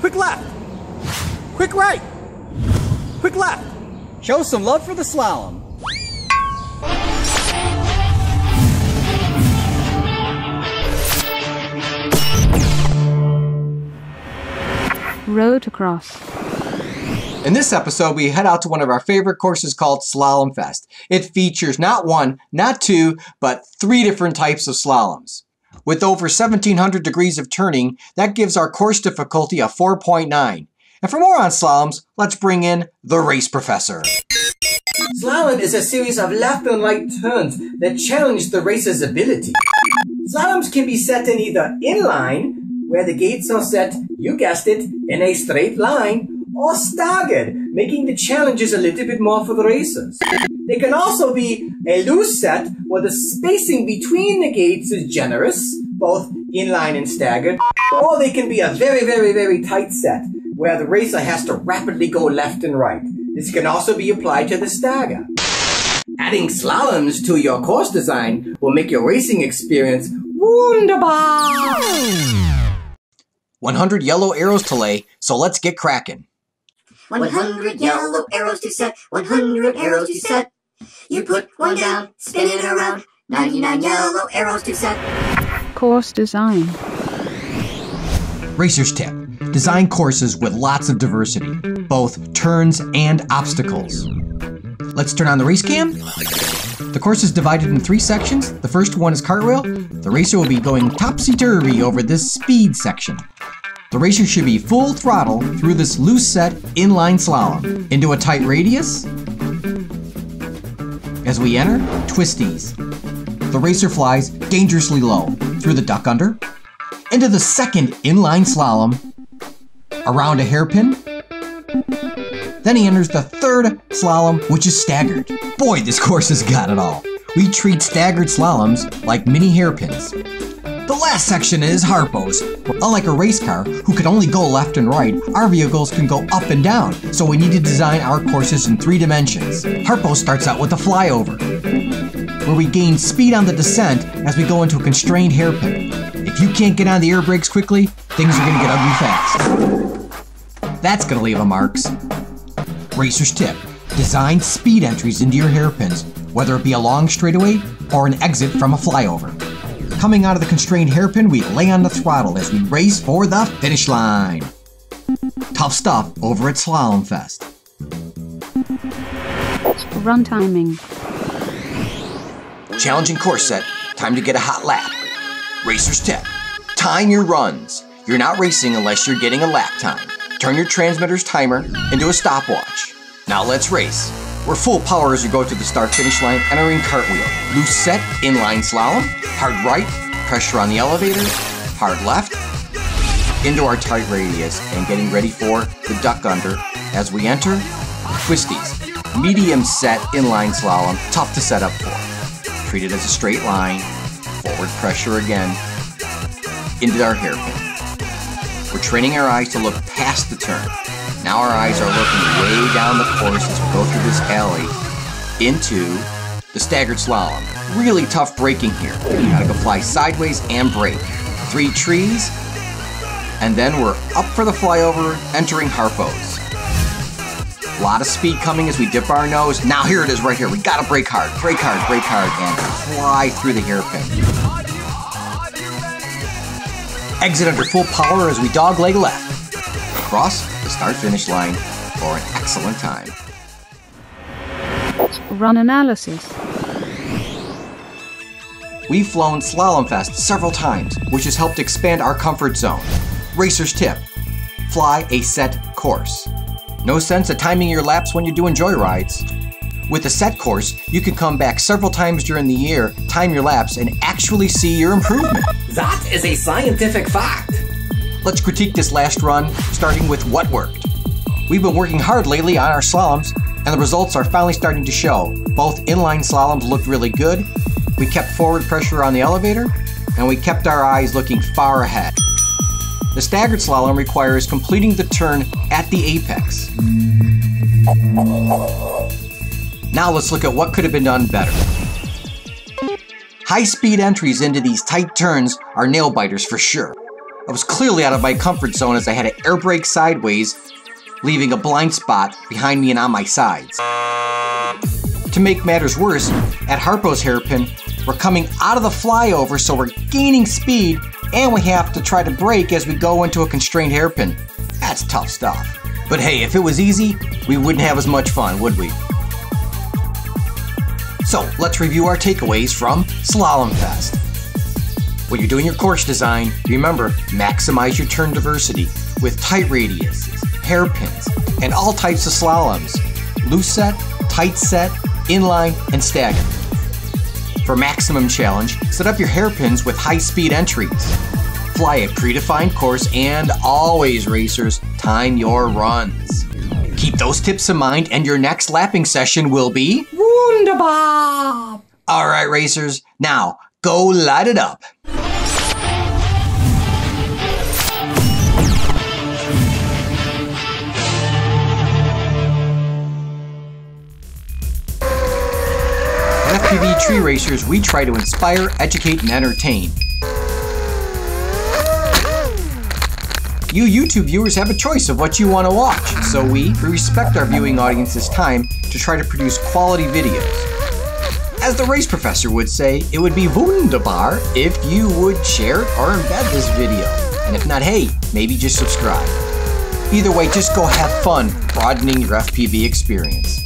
Quick left. Quick right. Quick left. Show some love for the slalom. Rotorcross. In this episode, we head out to one of our favorite courses called Slalom Fest. It features not one, not two, but three different types of slaloms. With over 1700 degrees of turning, that gives our course difficulty a 4.9. And for more on slaloms, let's bring in the race professor. Slalom is a series of left and right turns that challenge the racer's ability. Slaloms can be set in either inline, where the gates are set, you guessed it, in a straight line, or staggered, making the challenges a little bit more for the racers. They can also be a loose set, where the spacing between the gates is generous, both inline and staggered, or they can be a very, very, very tight set, where the racer has to rapidly go left and right. This can also be applied to the stagger. Adding slaloms to your course design will make your racing experience wunderbar! 100 yellow arrows to lay, so let's get cracking. 100 yellow arrows to set, 100 arrows to set. You put one down, spin it around, 99 yellow arrows to set. Course design. Racer's tip. Design courses with lots of diversity, both turns and obstacles. Let's turn on the race cam. The course is divided in three sections. The first one is cartwheel. The racer will be going topsy-turvy over this speed section. The racer should be full throttle through this loose set inline slalom into a tight radius. As we enter, twisties. The racer flies dangerously low through the duck under, into the second inline slalom, around a hairpin. Then he enters the third slalom, which is staggered. Boy, this course has got it all. We treat staggered slaloms like mini hairpins. The last section is Harpos. Unlike a race car, who can only go left and right, our vehicles can go up and down, so we need to design our courses in three dimensions. Harpo starts out with a flyover, where we gain speed on the descent as we go into a constrained hairpin. If you can't get on the air brakes quickly, things are gonna get ugly fast. That's gonna leave a marks. Racer's tip. Design speed entries into your hairpins, whether it be a long straightaway or an exit from a flyover. Coming out of the constrained hairpin, we lay on the throttle as we race for the finish line. Tough stuff over at Slalom Fest. Run timing. Challenging course set, time to get a hot lap. Racer's tip. Time your runs. You're not racing unless you're getting a lap time. Turn your transmitter's timer into a stopwatch. Now let's race. We're full power as we go to the start finish line, entering cartwheel. Loose set, inline slalom, hard right, pressure on the elevator, hard left, into our tight radius, and getting ready for the duck under. As we enter, twisties. Medium set, inline slalom, tough to set up for. Treat it as a straight line, forward pressure again, into our hairpin. We're training our eyes to look past the turn. Now our eyes are looking way down the course as we go through this alley into the staggered slalom. Really tough braking here. You gotta go fly sideways and brake. Three trees, and then we're up for the flyover, entering Harpos. A lot of speed coming as we dip our nose. Now here it is right here. We gotta brake hard, brake hard, brake hard, and fly through the hairpin. Exit under full power as we dogleg left. Cross start finish line for an excellent time. Run analysis. We've flown Slalom Fest several times, which has helped expand our comfort zone. Racer's tip fly a set course. No sense of timing your laps when you're doing joyrides. With a set course, you can come back several times during the year, time your laps, and actually see your improvement. That is a scientific fact. Let's critique this last run, starting with what worked. We've been working hard lately on our slaloms, and the results are finally starting to show. Both inline slaloms looked really good, we kept forward pressure on the elevator, and we kept our eyes looking far ahead. The staggered slalom requires completing the turn at the apex. Now let's look at what could have been done better. High speed entries into these tight turns are nail biters for sure. I was clearly out of my comfort zone as I had to air brake sideways, leaving a blind spot behind me and on my sides. To make matters worse, at Harpo's hairpin, we're coming out of the flyover, so we're gaining speed, and we have to try to brake as we go into a constrained hairpin. That's tough stuff. But hey, if it was easy, we wouldn't have as much fun, would we? So let's review our takeaways from Slalom Fest. When you're doing your course design, remember maximize your turn diversity with tight radiuses, hairpins, and all types of slaloms loose set, tight set, inline, and stagger. For maximum challenge, set up your hairpins with high speed entries. Fly a predefined course and always, racers, time your runs. Keep those tips in mind, and your next lapping session will be Wunderbar! All right, racers, now go light it up. FPV Tree Racers, we try to inspire, educate, and entertain. You YouTube viewers have a choice of what you want to watch, so we respect our viewing audience's time to try to produce quality videos. As the race professor would say, it would be wunderbar if you would share or embed this video. And if not, hey, maybe just subscribe. Either way, just go have fun broadening your FPV experience.